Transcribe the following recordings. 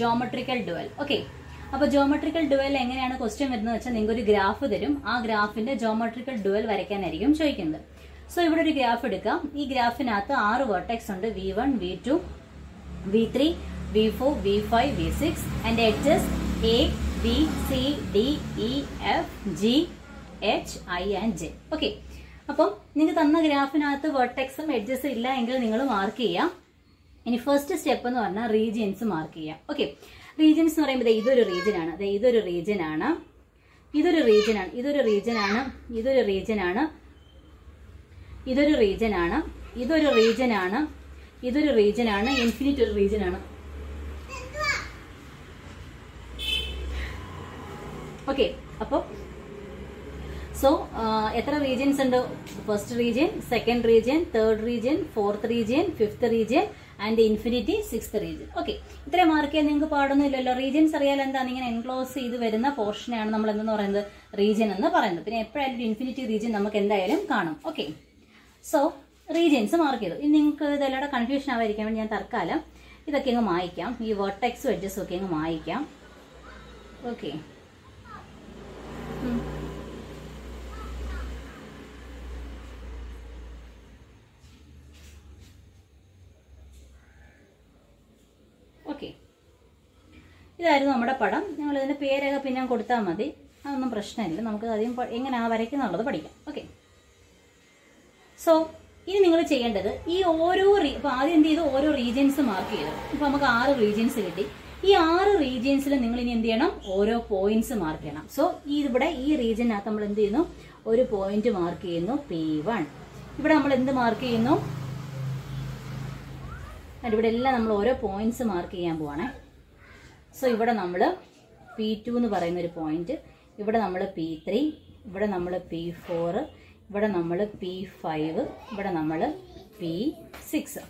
Geometrical dual okay അപ്പൊ geometrical dual എങ്ങനെയാണ് question വരുന്നത് വെച്ചാൽ നിങ്ങൾക്ക് ഒരു ഗ്രാഫ് തരും. ആ ഗ്രാഫിന്റെ ജോമെട്രിക്കൽ ഡുവൽ വരയ്ക്കാനായിരിക്കും ചോദിക്കുന്നത്. സോ ഇവിടെ ഒരു ഗ്രാഫ് എടുക്കാം. ഈ ഗ്രാഫിനകത്ത് ആറ് വെർട്ടെക്സ് ഉണ്ട്. V one V two V three V four V five V six and edges A B C D E F G H I and J okay അപ്പം നിങ്ങൾക്ക് തന്ന ഗ്രാഫിനകത്ത് വെർട്ടെക്സും എഡ്ജസും ഇല്ല എങ്കിൽ നിങ്ങൾ മാർക്ക് ചെയ്യാം. ഇനി ഫസ്റ്റ് സ്റ്റെപ്പ് എന്ന് പറഞ്ഞാൽ റീജിയൻസ് മാർക്ക് ചെയ്യാം. ഓക്കെ റീജിയൻസ് എന്ന് പറയുമ്പോൾ ഇതൊരു റീജിയൻ ആണ്. ഇതൊരു റീജിയൻ ആണ്. ഇതൊരു റീജിയൻ ആണ്. ഇതൊരു റീജിയൻ ആണ്. ഇതൊരു റീജിയൻ ആണ്. ഇതൊരു റീജിയൻ ആണ്. ഇതൊരു റീജിയൻ ആണ്. ഇതൊരു റീജിയൻ ആണ്. ഇൻഫിനിറ്റ് ഒരു റീജിയൻ ആണ്. ഓക്കെ അപ്പോൾ സോ എത്ര റീജിയൻസ് ഉണ്ട്? First region second region third region fourth region fifth region and infinity sixth region okay ഇത്രയും മാർക്ക് നിങ്ങൾക്ക് പാടൊന്നുമില്ലല്ലോ. റീജിയൻസ് അറിയാൻ എന്താണ്? ഇങ്ങനെ എൻക്ലോസ് ചെയ്ത് വരുന്ന പോർഷനാണ് നമ്മൾ എന്തെന്ന് പറയുന്നത്? റീജിയൻ എന്ന് പറയുന്നത്. പിന്നെ എപ്പോഴായാലും ഇൻഫിനിറ്റി റീജിയൻ നമുക്ക് എന്തായാലും കാണും. ഓക്കെ സോ റീജിയൻസ് മാർക്ക് ചെയ്തു. ഇനി നിങ്ങൾക്ക് ഇതെല്ലാം കൺഫ്യൂഷൻ ആവാതിരിക്കാൻ വേണ്ടി ഞാൻ തൽക്കാലം ഇതൊക്കെ അങ്ങ് മായ്ക്കാം. ഈ വെർട്ടെക്സും വെഡ്ജസ് ഒക്കെ അങ്ങ് മായ്ക്കാം. ഓക്കെ ഇതായിരുന്നു നമ്മുടെ പടം. ഞങ്ങൾ ഇതിന്റെ പേരൊക്കെ പിന്നെ കൊടുത്താൽ മതി. അതൊന്നും പ്രശ്നമില്ല. നമുക്ക് അധികം എങ്ങനെയാണ് എങ്ങനെയാ വരയ്ക്കുന്നുള്ളത് പഠിക്കാം. ഓക്കെ. സോ ഇനി നിങ്ങൾ ചെയ്യേണ്ടത് ഈ ഓരോ റീ- ഇപ്പൊ ആദ്യം എന്ത് ചെയ്തു? ഓരോ റീജിയൻസ് മാർക്ക് ചെയ്തു. ഇപ്പൊ നമുക്ക് ആറ് റീജിയൻസ് കിട്ടി. ഈ ആറ് റീജിയൻസിൽ നിങ്ങൾ ഇനി എന്ത് ചെയ്യണം? ഓരോ പോയിന്റ്സ് മാർക്ക് ചെയ്യണം. സോ ഈ ഇവിടെ ഈ റീജിയനകത്ത് നമ്മൾ എന്ത് ചെയ്യുന്നു? ഒരു പോയിന്റ് മാർക്ക് ചെയ്യുന്നു. പി വൺ ഇവിടെ നമ്മൾ എന്ത് മാർക്ക് ചെയ്യുന്നു? ഇവിടെ എല്ലാം നമ്മൾ ഓരോ പോയിന്റ്സ് മാർക്ക് ചെയ്യാൻ പോവാണേ. സോ ഇവിടെ നമ്മൾ പി ടു എന്ന് പറയുന്ന ഒരു പോയിന്റ് ഇവിടെ നമ്മൾ പി ത്രീ ഇവിടെ നമ്മൾ പി ഫോർ ഇവിടെ നമ്മൾ പി ഫൈവ് ഇവിടെ നമ്മൾ പി സിക്സ്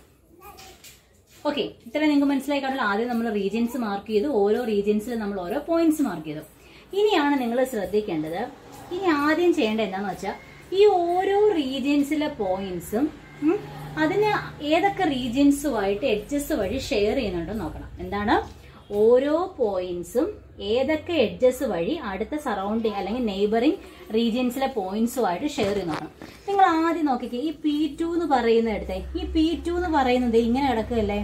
ഓക്കെ ഇത്ര നിങ്ങൾക്ക് മനസ്സിലായി. കാണുമല്ലോ ആദ്യം നമ്മൾ റീജിയൻസ് മാർക്ക് ചെയ്തു ഓരോ റീജിയൻസിൽ നമ്മൾ ഓരോ പോയിന്റ്സ് മാർക്ക് ചെയ്തു. ഇനിയാണ് നിങ്ങൾ ശ്രദ്ധിക്കേണ്ടത്. ഇനി ആദ്യം ചെയ്യേണ്ടത് എന്താണെന്ന് വെച്ചാൽ ഈ ഓരോ റീജിയൻസിലെ പോയിന്റ്സും അതിന് ഏതൊക്കെ റീജിയൻസുമായിട്ട് എഡ്ജസ് വഴി ഷെയർ ചെയ്യുന്നുണ്ടെന്ന് നോക്കണം. എന്താണ്? ഓരോ പോയിന്റ്സും ഏതൊക്കെ എഡ്ജസ് വഴി അടുത്ത സറൗണ്ടിങ് അല്ലെങ്കിൽ നെയ്ബറിംഗ് റീജിയൻസിലെ പോയിന്റ്സുമായിട്ട് ഷെയർ ചെയ്ത് നിങ്ങൾ ആദ്യം നോക്കിക്കേ ഈ പി ടു എന്ന് പറയുന്ന എടുത്തേ ഈ പി ടു എന്ന് പറയുന്നത് ഇങ്ങനെ കിടക്കുകയല്ലേ?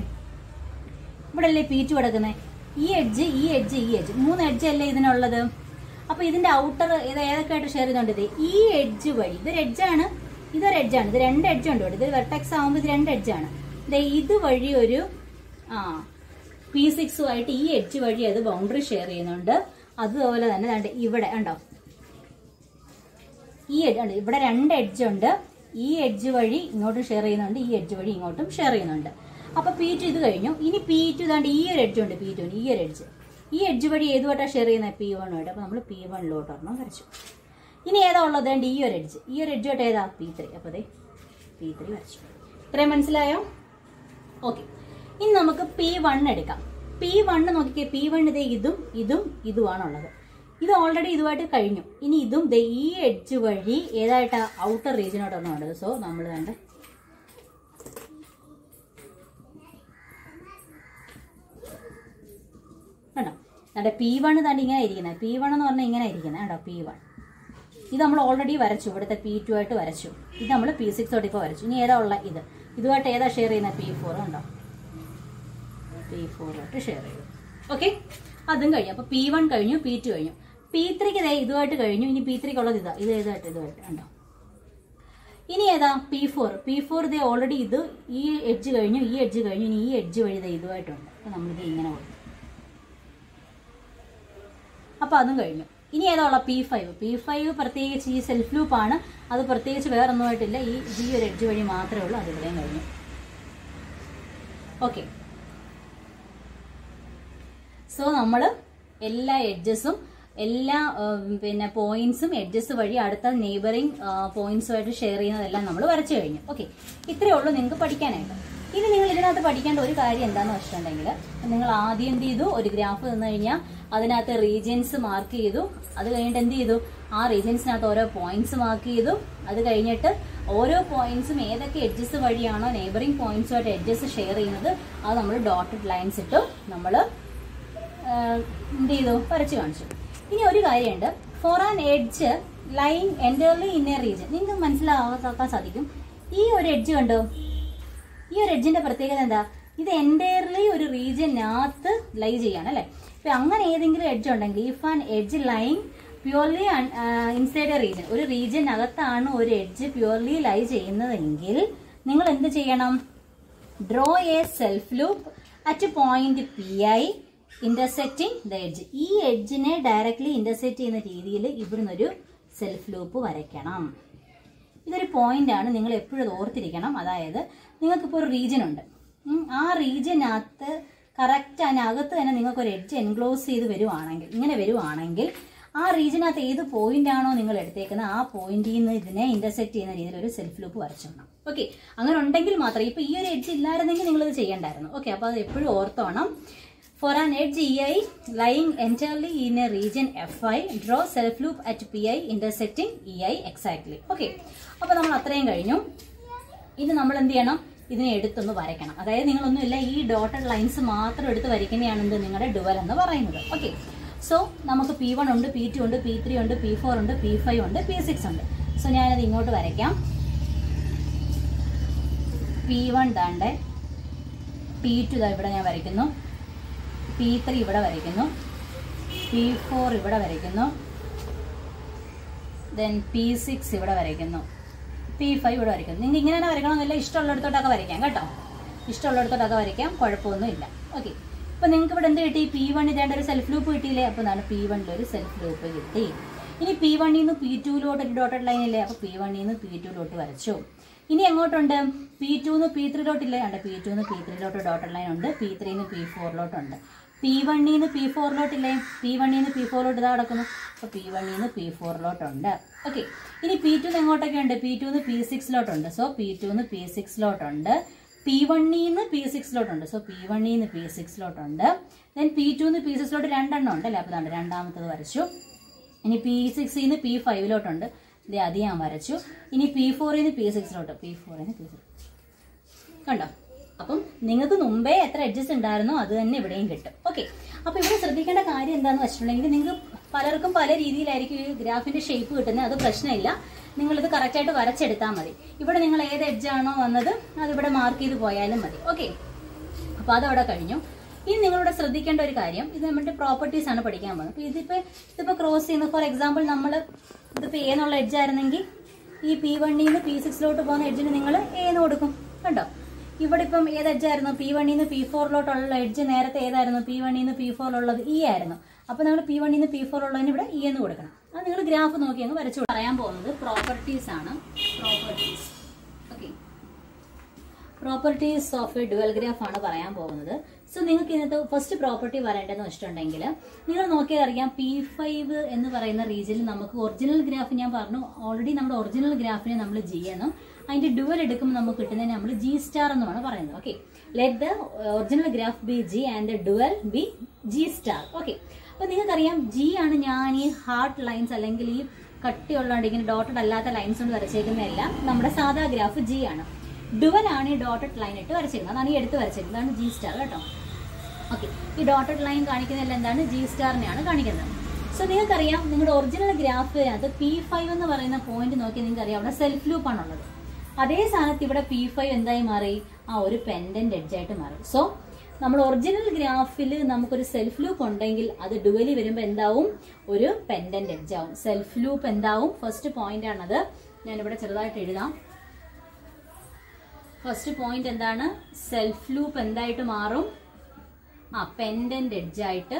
ഇവിടെ അല്ലേ പി ടു കിടക്കുന്നത്? ഈ എഡ്ജ് ഈ എഡ്ജ് ഈ എഡ്ജ് മൂന്ന് എഡ്ജ് അല്ലേ ഇതിനുള്ളത്? അപ്പൊ ഇതിന്റെ ഔട്ടർ ഇത് ഏതൊക്കെ ആയിട്ട് ഷെയർ ചെയ്തോണ്ട് ഇത് ഈ എഡ്ജ് വഴി. ഇതൊരു എഡ്ജാണ് ഇതൊരു എഡ്ജാണ് ഇത് രണ്ട് എഡ്ജ് ഉണ്ട് ഇത് വെർട്ടെക്സ് ആകുമ്പോൾ ഇത് രണ്ട് എഡ്ജാണ് ഇത് വഴി ഒരു ആ പി സിക്സുമായിട്ട് ഈ എഡ്ജ് വഴി അത് ബൗണ്ടറി ഷെയർ ചെയ്യുന്നുണ്ട്. അതുപോലെ തന്നെ രണ്ട് ഇവിടെ ഉണ്ടോ ഈ എഡ്ജ് ഇവിടെ രണ്ട് എഡ്ജ് ഉണ്ട്. ഈ എഡ്ജ് വഴി ഇങ്ങോട്ടും ഷെയർ ചെയ്യുന്നുണ്ട്. ഈ എഡ്ജ് വഴി ഇങ്ങോട്ടും ഷെയർ ചെയ്യുന്നുണ്ട്. അപ്പൊ പി ടു ഇത് കഴിഞ്ഞു. ഇനി പി ടു ഇതാണ്ട് ഈ ഒരു എഡ്ജ് ഉണ്ട്. പി ടുവിന് ഈ ഒരു എഡ്ജ് ഈ എഡ്ജ് വഴി ഏതുമായിട്ടാണ് ഷെയർ ചെയ്യുന്നത് പി വണ്ണുമായിട്ട് അപ്പൊ നമ്മൾ പി വണ്ണിലോട്ട് ഒരെണ്ണം വരച്ചു. ഇനി ഏതാ ഉള്ളത് വേണ്ട ഈ ഒരു എഡ്ജ് ഈ ഒരു എഡ്ജായിട്ട് ഏതാ പി ത്രീ അപ്പൊ അതെ പി ത്രീ വരച്ചു. ഇത്രയും മനസ്സിലായോ? ഓക്കെ ഇനി നമുക്ക് പി വൺ എടുക്കാം. പി വണ്ണ് നോക്കിക്കേ പി വൺ ഇതേ ഇതും ഇതും ഇതുമാണുള്ളത് ഇത് ഓൾറെഡി ഇതുമായിട്ട് കഴിഞ്ഞു. ഇനി ഇതും ദേ ഈ എഡ്ജ് വഴി ഏതായിട്ടാ ഔട്ടർ റീജിയനോട്ടാണ് വേണ്ടത് സോ നമ്മൾ കണ്ടോ. നമ്മുടെ പി വൺ തന്നെ ഇങ്ങനെ ഇരിക്കുന്നത് പി വൺ എന്ന് പറഞ്ഞാൽ ഇങ്ങനെ ഇരിക്കുന്നത് കേട്ടോ പി വൺ ഇത് നമ്മൾ ഓൾറെഡി വരച്ചു. ഇവിടുത്തെ പി ടു ആയിട്ട് വരച്ചു. ഇത് നമ്മൾ പി സിക്സ് തൊട്ട് ഇപ്പോൾ വരച്ചു. ഇനി ഏതാ ഉള്ള ഇത്? ഇതുമായിട്ട് ഏതാ ഷെയർ ചെയ്യുന്നത് പി ഫോർ ഉണ്ടോ പി ഫോർ ആയിട്ട് ഷെയർ ചെയ്തു. ഓക്കെ അതും കഴിഞ്ഞു. അപ്പൊ പി വൺ കഴിഞ്ഞു പി ടു കഴിഞ്ഞു. പി ത്രീക്ക് ഇതേ ഇതുമായിട്ട് കഴിഞ്ഞു. ഇനി പി ത്രീക്ക് ഉള്ളത് ഇതാ. ഇത് ഏതായിട്ട് ഇതുമായിട്ട് ഉണ്ടോ ഇനി ഏതാ? പി ഫോർ പി ഫോർ ഇത് ഓൾറെഡി ഇത് ഈ എഡ്ജ് കഴിഞ്ഞു ഈ എഡ്ജ് കഴിഞ്ഞു. ഇനി ഈ എഡ്ജ് വഴി ദേ ഇതുമായിട്ടുണ്ട്. അപ്പൊ നമ്മളിത് ഇങ്ങനെ കൊടുക്കും അപ്പൊ അതും കഴിഞ്ഞു. ഇനി ഏതാ ഉള്ള പി ഫൈവ് പി ഫൈവ് പ്രത്യേകിച്ച് ഈ സെൽഫ് ലൂപ്പ് ആണ്. അത് പ്രത്യേകിച്ച് വേറെ ഒന്നുമായിട്ടില്ല ഈ ഈ ഒരു എഡ്ജ് വഴി മാത്രമേ ഉള്ളൂ. അതിവിടെയും കഴിഞ്ഞു. ഓക്കെ സോ നമ്മൾ എല്ലാ എഡ്ജസും എല്ലാ പിന്നെ പോയിന്റ്സും എഡ്ജസ് വഴി അടുത്ത നെയ്ബറിംഗ് പോയിന്റ്സുമായിട്ട് ഷെയർ ചെയ്യുന്നതെല്ലാം നമ്മൾ വരച്ചു കഴിഞ്ഞു. ഓക്കെ ഇത്രയേ ഉള്ളൂ നിങ്ങൾക്ക് പഠിക്കാനായിട്ട്. ഇനി നിങ്ങൾ ഇതിനകത്ത് പഠിക്കേണ്ട ഒരു കാര്യം എന്താണെന്ന് വെച്ചിട്ടുണ്ടെങ്കിൽ നിങ്ങൾ ആദ്യം എന്ത് ചെയ്തു? ഒരു ഗ്രാഫ് തന്നു കഴിഞ്ഞാൽ അതിനകത്ത് റീജിയൻസ് മാർക്ക് ചെയ്തു. അത് കഴിഞ്ഞിട്ട് എന്ത് ചെയ്തു? ആ റീജിയൻസിനകത്ത് ഓരോ പോയിന്റ്സ് മാർക്ക് ചെയ്തു. അത് കഴിഞ്ഞിട്ട് ഓരോ പോയിന്റ്സും ഏതൊക്കെ എഡ്ജസ് വഴിയാണോ നെയ്ബറിംഗ് പോയിന്റ്സുമായിട്ട് എഡ്ജസ് ഷെയർ ചെയ്യുന്നത് അത് നമ്മൾ ഡോട്ടഡ് ലൈൻസ് ഇട്ടു നമ്മൾ എന്ത് ചെയ്തു? വരച്ച് കാണിച്ചു. ഇനി ഒരു കാര്യമുണ്ട്. For an edge line entirely in a region നിങ്ങൾക്ക് മനസ്സിലാക്കാൻ സാധിക്കും. ഈ ഒരു എഡ്ജ് കണ്ടോ? ഈ ഒരു എഡ്ജിന്റെ പ്രത്യേകത എന്താ? ഇത് എന്റയർലി ഒരു റീജിയനകത്ത് ലൈ ചെയ്യാണ് അല്ലെ? ഇപ്പൊ അങ്ങനെ ഏതെങ്കിലും എഡ്ജ് ഉണ്ടെങ്കിൽ if an edge line purely inside a region ഒരു റീജിയനകത്താണ് ഒരു എഡ്ജ് പ്യുവർലി ലൈ ചെയ്യുന്നതെങ്കിൽ നിങ്ങൾ എന്ത് ചെയ്യണം? Draw a self loop at point P I intersecting the edge ഈ എഡ്ജിനെ ഡയറക്ട്ലി ഇന്റർസെക്ട് ചെയ്യുന്ന രീതിയിൽ ഇവിടുന്ന് ഒരു സെൽഫ് ലൂപ്പ് വരയ്ക്കണം. ഇതൊരു പോയിന്റ് ആണ്. നിങ്ങൾ എപ്പോഴും ഓർത്തിരിക്കണം. അതായത് നിങ്ങൾക്കിപ്പോൾ ഒരു റീജിയൻ ഉണ്ട്. ആ റീജിയനകത്ത് കറക്റ്റ് അതിനകത്ത് തന്നെ നിങ്ങൾക്ക് ഒരു എഡ്ജ് എൻക്ലോസ് ചെയ്ത് വരുവാണെങ്കിൽ ഇങ്ങനെ വരുവാണെങ്കിൽ ആ റീജിയനകത്ത് ഏത് പോയിന്റ് ആണോ നിങ്ങൾ എടുത്തേക്കുന്നത് ആ പോയിന്റിൽ നിന്ന് ഇതിനെ ഇന്റർസെക്ട് ചെയ്യുന്ന രീതിയിൽ ഒരു സെൽഫ് ലൂപ്പ് വരച്ചോണം. ഓക്കെ അങ്ങനെ ഉണ്ടെങ്കിൽ മാത്രമേ ഇപ്പൊ ഈ ഒരു എഡ്ജ് ഇല്ലായിരുന്നെങ്കിൽ നിങ്ങൾ ഇത് ചെയ്യണ്ടായിരുന്നു. ഓക്കെ അപ്പൊ അത് എപ്പോഴും ഓർത്തോണം. For an edge EI lying entirely in a region FI, draw self loop at PI intersecting EI exactly. Okay. അപ്പോൾ നമ്മൾ അത്രയും കഴിഞ്ഞു. ഇത് നമ്മൾ എന്ത് ചെയ്യണം? ഇതിനെ എടുത്തൊന്ന് വരയ്ക്കണം. അതായത് നിങ്ങളൊന്നുമില്ല ഈ ഡോട്ടഡ് ലൈൻസ് മാത്രം എടുത്ത് വരയ്ക്കുന്നതാണ് എന്ത് നിങ്ങളുടെ ഡുവൽ എന്ന് പറയുന്നത്. ഓക്കെ സോ നമുക്ക് പി വൺ ഉണ്ട് പി ടു ഉണ്ട് പി ത്രീ ഉണ്ട് പി ഫോർ ഉണ്ട് പി ഫൈവ് ഉണ്ട് പി സിക്സ് ഉണ്ട്. സോ ഞാനത് ഇങ്ങോട്ട് വരയ്ക്കാം. പി വൺ ദാണ്ട് പി ടു ദാ ഇവിടെ ഞാൻ വരയ്ക്കുന്നു. പി ത്രീ ഇവിടെ വരയ്ക്കുന്നു. പി ഫോർ ഇവിടെ വരയ്ക്കുന്നു. ദെൻ പി സിക്സ് ഇവിടെ വരയ്ക്കുന്നു. പി ഫൈവ് ഇവിടെ വരയ്ക്കുന്നു. നിങ്ങൾക്ക് ഇങ്ങനെ തന്നെ വരയ്ക്കണമെന്നില്ല ഇഷ്ടമുള്ളിടത്തോട്ടൊക്കെ വരയ്ക്കാം കേട്ടോ. ഇഷ്ടമുള്ളിടത്തോട്ടൊക്കെ വരയ്ക്കാം കുഴപ്പമൊന്നുമില്ല. ഓക്കെ ഇപ്പം നിങ്ങൾക്ക് ഇവിടെ എന്ത് കിട്ടി? പി വൺ ഇതേണ്ട ഒരു സെൽഫ് ലൂപ്പ് കിട്ടിയില്ലേ? അപ്പോൾ എന്താണ് പി വണ്ണിൽ ഒരു സെൽഫ് ലൂപ്പ് കിട്ടി. ഇനി പി വണ്ണിൽ നിന്ന് പി ടുവിലോട്ട് ഒരു ഡോട്ടഡ് ലൈൻ ഇല്ലേ? അപ്പോൾ പി വണ്ണിൽ നിന്ന് പി ടുവിലോട്ട് വരച്ചു. ഇനി എങ്ങോട്ടുണ്ട്? പി ടു നിന്ന് പി ത്രീയിലോട്ടില്ലേ ഉണ്ട് പി ടു നിന്ന് പി ത്രീയിലോട്ട് ഡോട്ടഡ് ലൈൻ ഉണ്ട്. പി ത്രീന്ന് പി ഫോറിലോട്ടുണ്ട് പി വണ്ണിൽ നിന്ന് പി ഫോറിലോട്ടില്ലേ പി വണ്ണിൽ നിന്ന് പി ഫോറിലോട്ട് ഇതാ കിടക്കുന്നു. അപ്പോൾ പി വണ്ണിൽ നിന്ന് പി ഫോറിലോട്ടുണ്ട് ഓക്കെ ഇനി പി ടു എങ്ങോട്ടൊക്കെ ഉണ്ട് പി ടു പി സിക്സിലോട്ടുണ്ട് സോ പി ടുന്ന് പി സിക്സിലോട്ടുണ്ട് പി വണ്ണിൽ നിന്ന് പി സിക്സിലോട്ടുണ്ട് സോ പി വണ്ണിൽ നിന്ന് പി സിക്സിലോട്ടുണ്ട് ദെൻ പി ടുന്ന് പി സിക്സിലോട്ട് രണ്ടെണ്ണം ഉണ്ട് അല്ലേ? അപ്പോൾ ഇതാണ് രണ്ടാമത്തത് വരച്ചു. ഇനി പി സിക്സിൽ നിന്ന് പി ഫൈവിലോട്ടുണ്ട് ഇത് അത് ഞാൻ വരച്ചു. ഇനി പി ഫോറിൽ നിന്ന് പി സിക്സിലോട്ട് പി ഫോറിൽ നിന്ന് പി സിക്സ് കണ്ടോ? അപ്പം നിങ്ങൾക്ക് മുമ്പേ എത്ര എഡ്ജസ് ഉണ്ടായിരുന്നോ അത് തന്നെ ഇവിടെയും കിട്ടും. ഓക്കെ അപ്പൊ ഇവിടെ ശ്രദ്ധിക്കേണ്ട കാര്യം എന്താണെന്ന് വെച്ചിട്ടുണ്ടെങ്കിൽ നിങ്ങൾക്ക് പലർക്കും പല രീതിയിലായിരിക്കും ഈ ഗ്രാഫിന്റെ ഷേപ്പ് കിട്ടുന്നത്. അത് പ്രശ്നമില്ല. നിങ്ങളിത് കറക്റ്റായിട്ട് വരച്ചെടുത്താൽ മതി. ഇവിടെ നിങ്ങൾ ഏത് എഡ്ജാണോ വന്നത് അതിവിടെ മാർക്ക് ചെയ്ത് പോയാലും മതി. ഓക്കെ അപ്പോൾ അതവിടെ കഴിഞ്ഞു. ഇനി നിങ്ങളിവിടെ ശ്രദ്ധിക്കേണ്ട ഒരു കാര്യം ഇത് നമ്മുടെ പ്രോപ്പർട്ടീസ് ആണ് പഠിക്കാൻ പോകുന്നത്. അപ്പോൾ ഇതിപ്പോ ഇതിപ്പോ ക്രോസ് ചെയ്യുന്ന ഫോർ എക്സാമ്പിൾ നമ്മൾ ഇതിപ്പോൾ എ എന്നുള്ള എഡ്ജ് ആയിരുന്നെങ്കിൽ ഈ പി വണ്ണിൽ നിന്ന് പി സിക്സിലോട്ട് പോകുന്ന എഡ്ജിന് നിങ്ങൾ എന്ന് കൊടുക്കും. കണ്ടോ? ഇവിടെ ഇപ്പം ഏത് എഡ്ജായിരുന്നു പി വണ്ണിൽ നിന്ന് പി ഫോറിലോട്ടുള്ള എഡ്ജ് നേരത്തെ ഏതായിരുന്നു? പി വണ്ണിൽ നിന്ന് പി ഫോറിലുള്ളത് ഇ ആയിരുന്നു. അപ്പോൾ നമ്മൾ പി വണ്ണിൽ നിന്ന് പി ഫോറിലുള്ളതിന് ഇവിടെ ഇ എന്ന് കൊടുക്കണം. അത് നിങ്ങൾ ഗ്രാഫ് നോക്കി അങ്ങ് വരച്ചു പറയാൻ പോകുന്നത് പ്രോപ്പർട്ടീസ് ആണ്. Properties okay properties of a dual graph ആണ് പറയാൻ പോകുന്നത്. സോ നിങ്ങൾക്ക് ഇതിനകത്ത് ഫസ്റ്റ് പ്രോപ്പർട്ടി വരേണ്ടതെന്ന് വെച്ചിട്ടുണ്ടെങ്കിൽ നിങ്ങൾ നോക്കിയാൽ അറിയാം പി ഫൈവ് എന്ന് പറയുന്ന റീജിയനിൽ നമുക്ക് ഒറിജിനൽ ഗ്രാഫ് ഞാൻ പറഞ്ഞു. ഓൾറെഡി നമ്മുടെ ഒറിജിനൽ ഗ്രാഫിനെ നമ്മൾ ജി എന്നും അതിന്റെ ഡുവൽ എടുക്കുമ്പോൾ നമുക്ക് കിട്ടുന്നതിന് നമ്മൾ ജി സ്റ്റാർ എന്നുമാണ് പറയുന്നത്. Okay let the original graph be G and the dual be G star okay അപ്പൊ നിങ്ങൾക്കറിയാം ജി ആണ് ഞാൻ ഈ ഹാർട്ട് ലൈൻസ് അല്ലെങ്കിൽ ഈ കട്ടിയുള്ളതുകൊണ്ട് ഇങ്ങനെ ഡോട്ടഡ് അല്ലാത്ത ലൈൻസ് കൊണ്ട് വരച്ചേക്കുന്നതെല്ലാം നമ്മുടെ സാധാ ഗ്രാഫ് ജി ആണ്. ഡുവൽ ആണ് ഈ ഡോട്ടഡ് ലൈൻ ഇട്ട് വരച്ചേക്കുന്നത്. അതാണ് ഈ എടുത്ത് വരച്ചേക്കുന്നത്. അതാണ് ജി സ്റ്റാർ കേട്ടോ. ഓക്കെ ഈ ഡോട്ടഡ് ലൈൻ കാണിക്കുന്നതെല്ലാം എന്താണ്? ജി സ്റ്റാറിനെയാണ് കാണിക്കുന്നത്. സോ നിങ്ങൾക്കറിയാം നിങ്ങളുടെ ഒറിജിനൽ ഗ്രാഫിനകത്ത് പി ഫൈവ് എന്ന് പറയുന്ന പോയിന്റ് നോക്കി നിങ്ങൾക്കറിയാം അവിടെ സെൽഫ് ലൂപ്പ് ആണുള്ളത്. അതേ സ്ഥാനത്ത് ഇവിടെ പി ഫൈവ് എന്തായി മാറി? ആ ഒരു പെൻഡന്റ് എഡ്ജായിട്ട് മാറി. സോ നമ്മൾ ഒറിജിനൽ ഗ്രാഫിൽ നമുക്കൊരു സെൽഫ് ലൂപ്പ് ഉണ്ടെങ്കിൽ അത് ഡുവലി വരുമ്പോൾ എന്താവും? ഒരു പെൻഡന്റ് എഡ്ജ് ആവും. സെൽഫ് ലൂപ്പ് എന്താവും? ഫസ്റ്റ് പോയിന്റ് ആണത്. ഞാനിവിടെ ചെറുതായിട്ട് എഴുതാം. ഫസ്റ്റ് പോയിന്റ് എന്താണ്? സെൽഫ് ലൂപ്പ് എന്തായിട്ട് മാറും? ആ പെൻഡന്റ് എഡ്ജായിട്ട്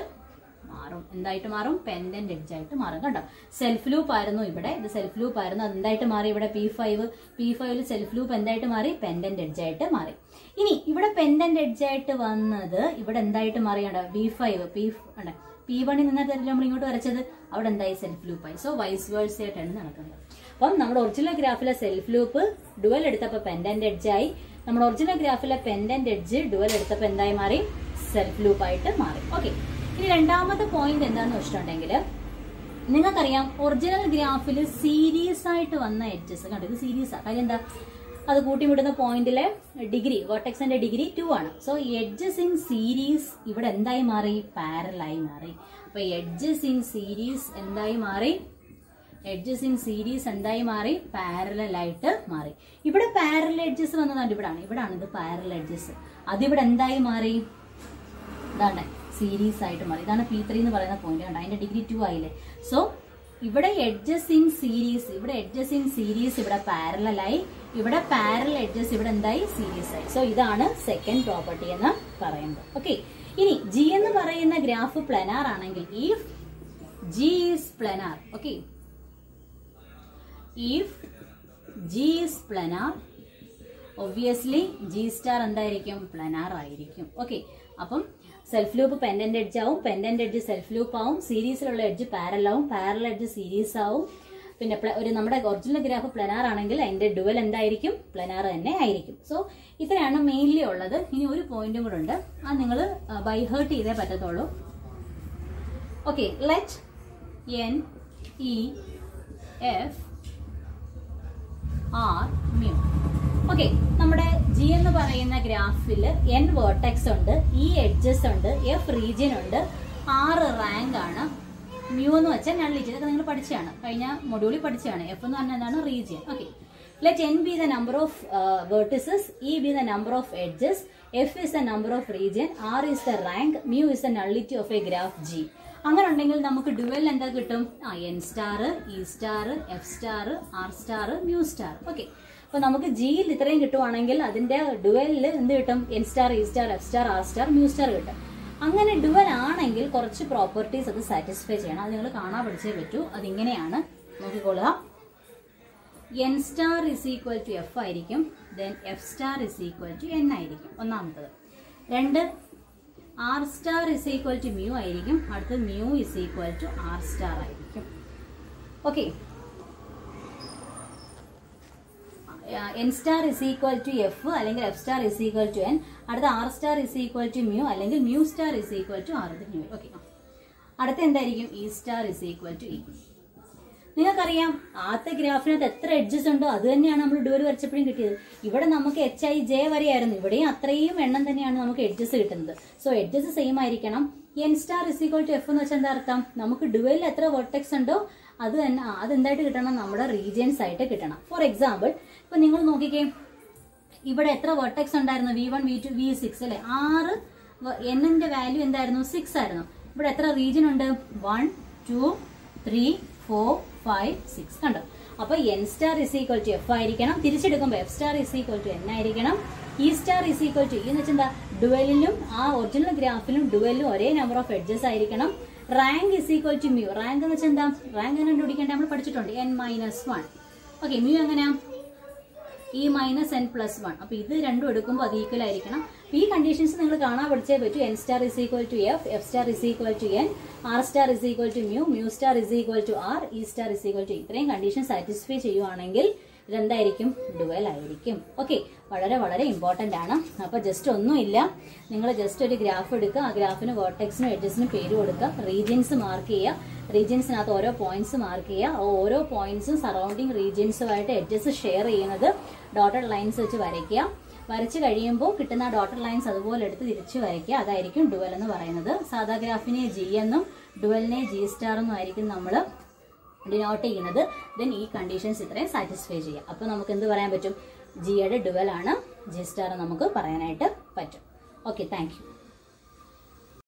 മാറും. എന്തായിട്ട് മാറും? പെൻഡന്റ് എഡ്ജായിട്ട് മാറും. കണ്ടോ? സെൽഫ് ലൂപ്പ് ആയിരുന്നു ഇവിടെ. ഇത് സെൽഫ് ലൂപ്പ് ആയിരുന്നു. എന്തായിട്ട് മാറി ഇവിടെ? പി ഫൈവ് പി ഫൈവിൽ സെൽഫ് ലൂപ്പ് എന്തായിട്ട് മാറി? പെൻഡന്റ് എഡ്ജായിട്ട് മാറി. ഇനി ഇവിടെ പെൻഡന്റ് എഡ്ജായിട്ട് വന്നത് ഇവിടെ എന്തായിട്ട് മാറി? കണ്ടോ? ബി ഫൈവ് പി പി വണ്ണിൽ നിന്നൊക്കെ നമ്മൾ ഇങ്ങോട്ട് വരച്ചത്. അവിടെ എന്തായി? സെൽഫ് ലൂപ്പ് ആയി. സോ വൈസ് വേഴ്സ് ആയിട്ടാണ് നടക്കുന്നത്. അപ്പം നമ്മുടെ ഒറിജിനൽ ഗ്രാഫിലെ സെൽഫ് ലൂപ്പ് ഡുവൽ എടുത്തപ്പോൾ പെൻഡന്റ് എഡ്ജായി നമ്മുടെ ഒറിജിനൽ ഗ്രാഫിലെ പെൻഡന്റ് എഡ്ജ് ഡുവൽ എടുത്തപ്പോൾ എന്തായി മാറി? സെൽഫ് ലൂപ്പ് ആയിട്ട് മാറി. ഓക്കെ ഇനി രണ്ടാമത്തെ പോയിന്റ് എന്താന്ന് വെച്ചിട്ടുണ്ടെങ്കിൽ നിങ്ങൾക്കറിയാം ഒറിജിനൽ ഗ്രാഫിൽ സീരീസ് ആയിട്ട് വന്ന എഡ്ജസ് കണ്ടു? ഇത് സീരീസ് ആ. കാര്യം എന്താ? അത് കൂട്ടിമുട്ടുന്ന പോയിന്റിലെ ഡിഗ്രി വേർട്ടെക്സിന്റെ ഡിഗ്രി ടു ആണ്. സോ എഡ്ജസ് ഇൻ സീരീസ് ഇവിടെ എന്തായി മാറി? പാരലായി മാറി. അപ്പൊ എഡ്ജസ് ഇൻ സീരീസ് എന്തായി മാറി? എഡ്ജസ് ഇൻ സീരീസ് എന്തായി മാറി? പാരലായിട്ട് മാറി. ഇവിടെ പാരൽ എഡ്ജസ് വന്നതാണ് ഇവിടാണ് ഇവിടാണ്. ഇത് പാരൽ എഡ്ജസ് അതിവിടെ എന്തായി മാറി? ഇതാണ് സീരീസ് ആയിട്ട് മാറി. ഇതാണ് പി ത്രീ എന്ന് പറയുന്ന പോയിന്റ് കണ്ടോ? അതിന്റെ ഡിഗ്രി ടു ആയില്ലേ? സോ ഇവിടെ എഡ്ജസ് ഇൻ സീരീസ് ഇവിടെ എഡ്ജസ് ഇൻ സീരീസ് ഇവിടെ പാരലായി ഇവിടെ പാരൽ എഡ്ജസ് ഇവിടെ എന്തായി? സീരീസ് ആയി. സോ ഇതാണ് സെക്കൻഡ് പ്രോപ്പർട്ടി എന്ന് പറയുന്നത്. ഓക്കെ ഇനി ജി എന്ന് പറയുന്ന ഗ്രാഫ് പ്ലനാർ ആണെങ്കിൽ if G is planar okay if G is planar obviously G star എന്തായിരിക്കും? പ്ലനാർ ആയിരിക്കും. ഓക്കെ അപ്പം സെൽഫ് ലൂപ്പ് പെൻഡന്റ് എഡ്ജ് ആവും. പെൻഡന്റ് എഡ്ജ് സെൽഫ് ലൂപ്പ് ആവും. സീരീസിലുള്ള എഡ്ജ് പാരൽ ആവും. പാരൽ എഡ്ജ് സീരീസ് ആവും. പിന്നെ ഒരു നമ്മുടെ ഒറിജിനൽ ഗ്രാഫ് പ്ലനാർ ആണെങ്കിൽ അതിന്റെ ഡുവൽ എന്തായിരിക്കും? പ്ലനാർ തന്നെ ആയിരിക്കും. സോ ഇത്രയാണ് മെയിൻലി ഉള്ളത്. ഇനി ഒരു പോയിന്റും കൂടെ ഉണ്ട്. അത് നിങ്ങൾ ബൈ ഹേർട്ട് ചെയ്തേ പറ്റത്തുള്ളൂ. Okay let N E F R mu okay നമ്മുടെ ജി എന്ന് പറയുന്ന ഗ്രാഫിൽ എൻ വേർട്ടെക്സ് ഉണ്ട് ഇ എഡ്ജസ് ഉണ്ട് എഫ് റീജിയൻ ഉണ്ട് ആറ് റാങ്ക് ആണ്. മ്യൂ എന്ന് വെച്ചാൽ നള്ളിറ്റി ഇതൊക്കെ നിങ്ങൾ പഠിച്ചതാണ്. കഴിഞ്ഞ മൊഡ്യൂളിൽ പഠിച്ചതാണ്. എഫ് എന്ന് പറഞ്ഞാൽ എന്താണ്? Region okay let N be the number of vertices E be the number of edges F is the number of region R is the rank mu is the nullity of a graph G അങ്ങനെ ഉണ്ടെങ്കിൽ നമുക്ക് dual എന്താ കിട്ടും? ആ N star E star F star R star mu star okay അപ്പൊ നമുക്ക് ജിയിൽ ഇത്രയും കിട്ടുവാണെങ്കിൽ അതിന്റെ ഡുവലിൽ എന്ത് കിട്ടും? N star E star F star R star mu star കിട്ടും. അങ്ങനെ ഡുവൽ ആണെങ്കിൽ കുറച്ച് പ്രോപ്പർട്ടീസ് അത് സാറ്റിസ്ഫൈ ചെയ്യണം. അത് നിങ്ങൾ കാണാൻ പഠിച്ചേ പറ്റൂ. അതിങ്ങനെയാണ്. നോക്കിക്കൊള്ളുക N star is equal to F ആയിരിക്കും. Then F star is equal to N ആയിരിക്കും. ഒന്നാമത്തത്. രണ്ട് R star is equal to mu ആയിരിക്കും. അടുത്തത് mu is equal to R star ആയിരിക്കും. Okay N star is equal to F അല്ലെങ്കിൽ F star is equal to N അടുത്ത R star is equal to mu അല്ലെങ്കിൽ mu star is equal to R mu okay അടുത്ത എന്തായിരിക്കും? E star is equal to E നിങ്ങൾക്കറിയാം ആദ്യത്തെ ഗ്രാഫിനകത്ത് എത്ര edges ഉണ്ടോ അത് തന്നെയാണ് നമ്മൾ ഡുവൽ വരച്ചപ്പോഴും കിട്ടിയത്. ഇവിടെ നമുക്ക് എച്ച് ഐ ജെ വരെയായിരുന്നു. ഇവിടെയും അത്രയും എണ്ണം തന്നെയാണ് നമുക്ക് എഡ്ജസ് കിട്ടുന്നത്. സോ എഡ്ജസ് സെയിം ആയിരിക്കണം. N star is equal to F എന്ന് വെച്ചാൽ എന്താ അർത്ഥം? നമുക്ക് ഡുവലിൽ എത്ര വെർട്ടെക്സ് ഉണ്ടോ അത് തന്നെ അതെന്തായിട്ട് കിട്ടണം? നമ്മുടെ റീജിയൻസ് ആയിട്ട് കിട്ടണം. ഫോർ എക്സാമ്പിൾ ഇപ്പൊ നിങ്ങൾ നോക്കിക്കേ ഇവിടെ എത്ര വെർട്ടെക്സ് ഉണ്ടായിരുന്നു? V one V two V six അല്ലെ? ആറ് എന്നിന്റെ വാല്യൂ എന്തായിരുന്നു? സിക്സ് ആയിരുന്നു. ഇവിടെ എത്ര റീജിയൻ ഉണ്ട്? One two three four five six കണ്ടോ? അപ്പൊ N star is equal to F ആയിരിക്കണം. തിരിച്ചെടുക്കുമ്പോൾ F star is equal to N ആയിരിക്കണം. E star is equal to എന്ന് വെച്ചാൽ ഡുവലിലും ആ ഒറിജിനൽ ഗ്രാഫിലും ഡുവലിലും ഒരേ നമ്പർ ഓഫ് എഡ്ജസ് ആയിരിക്കണം. Rank is equal to mu rank എന്ന് വെച്ചാൽ എന്താ? റാങ്ക് എങ്ങനെ കണ്ടുപിടിക്കേണ്ട? നമ്മൾ പഠിച്ചിട്ടുണ്ട്. N minus one okay mu എങ്ങനെയാ? E minus N plus one അപ്പൊ ഇത് രണ്ടും എടുക്കുമ്പോൾ അത് ഈക്വൽ ആയിരിക്കണം. അപ്പൊ ഈ കണ്ടീഷൻസ് നിങ്ങൾ കാണാൻ പഠിച്ചേ പറ്റൂ. N star is equal to F F star is equal to N R star is equal to mu mu star is equal to R E star is equal to ഇത്രയും condition satisfy ചെയ്യുവാണെങ്കിൽ ഇതെന്തായിരിക്കും dual ആയിരിക്കും. Okay വളരെ വളരെ important ആണ്. അപ്പോൾ just ഒന്നുമില്ല നിങ്ങൾ ജസ്റ്റ് ഒരു ഗ്രാഫ് എടുക്കുക. ആ ഗ്രാഫിന് വേർട്ടെക്സിനും എഡ്ജസിനും പേര് കൊടുക്കുക. റീജിയൻസ് മാർക്ക് ചെയ്യുക. റീജിയൻസിനകത്ത് ഓരോ പോയിന്റ്സ് മാർക്ക് ചെയ്യുക. ഓരോ പോയിന്റ്സും സറൗണ്ടിങ് റീജിയൻസുമായിട്ട് എഡ്ജസ് ഷെയർ ചെയ്യുന്നത് ഡോട്ടഡ് ലൈൻസ് വെച്ച് വരയ്ക്കുക. വരച്ച് കഴിയുമ്പോൾ കിട്ടുന്ന ഡോട്ടഡ് ലൈൻസ് അതുപോലെ എടുത്ത് തിരിച്ച് വരയ്ക്കുക. അതായിരിക്കും ഡുവൽ എന്ന് പറയുന്നത്. സാധാ ഗ്രാഫിനെ ജി എന്നും ഡുവലിനെ ജി സ്റ്റാർ എന്നും ആയിരിക്കും നമ്മൾ ഡിനോട്ട് ചെയ്യുന്നത് ദെൻ ഈ കണ്ടീഷൻസ് ഇത്രയും സാറ്റിസ്ഫൈ ചെയ്യുക. അപ്പോൾ നമുക്ക് എന്ത് പറയാൻ പറ്റും? ജിയുടെ ഡുവൽ ആണ്. ജി സ്റ്റാർ നമുക്ക് പറയാനായിട്ട് പറ്റും. Okay thank